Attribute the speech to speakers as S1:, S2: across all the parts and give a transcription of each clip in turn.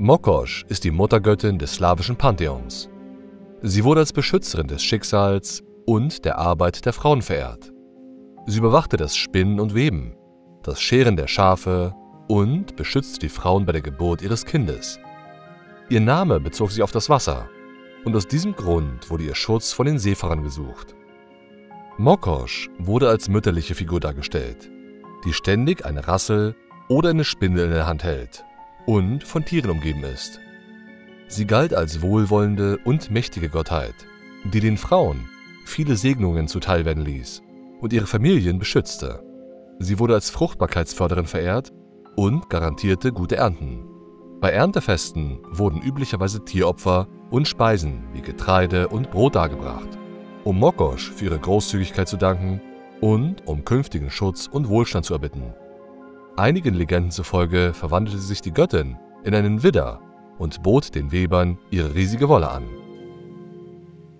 S1: Mokosch ist die Muttergöttin des slawischen Pantheons. Sie wurde als Beschützerin des Schicksals und der Arbeit der Frauen verehrt. Sie überwachte das Spinnen und Weben, das Scheren der Schafe und beschützte die Frauen bei der Geburt ihres Kindes. Ihr Name bezog sich auf das Wasser und aus diesem Grund wurde ihr Schutz von den Seefahrern gesucht. Mokosch wurde als mütterliche Figur dargestellt, die ständig eine Rassel oder eine Spindel in der Hand hält und von Tieren umgeben ist. Sie galt als wohlwollende und mächtige Gottheit, die den Frauen viele Segnungen zuteilwerden ließ und ihre Familien beschützte. Sie wurde als Fruchtbarkeitsförderin verehrt und garantierte gute Ernten. Bei Erntefesten wurden üblicherweise Tieropfer und Speisen wie Getreide und Brot dargebracht, um Mokosch für ihre Großzügigkeit zu danken und um künftigen Schutz und Wohlstand zu erbitten. Einigen Legenden zufolge verwandelte sich die Göttin in einen Widder und bot den Webern ihre riesige Wolle an.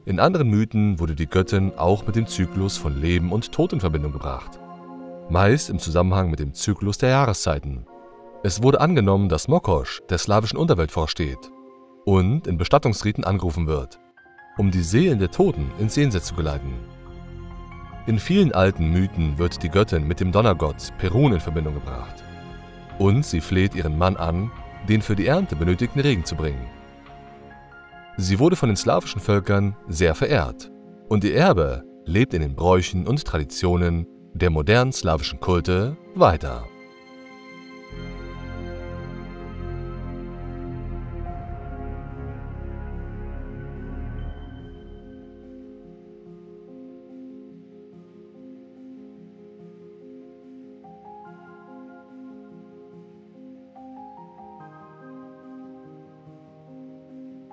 S1: In anderen Mythen wurde die Göttin auch mit dem Zyklus von Leben und Tod in Verbindung gebracht, meist im Zusammenhang mit dem Zyklus der Jahreszeiten. Es wurde angenommen, dass Mokosch der slawischen Unterwelt vorsteht und in Bestattungsriten angerufen wird, um die Seelen der Toten ins Jenseits zu geleiten. In vielen alten Mythen wird die Göttin mit dem Donnergott Perun in Verbindung gebracht. Und sie fleht ihren Mann an, den für die Ernte benötigten Regen zu bringen. Sie wurde von den slawischen Völkern sehr verehrt und ihr Erbe lebt in den Bräuchen und Traditionen der modernen slawischen Kulte weiter.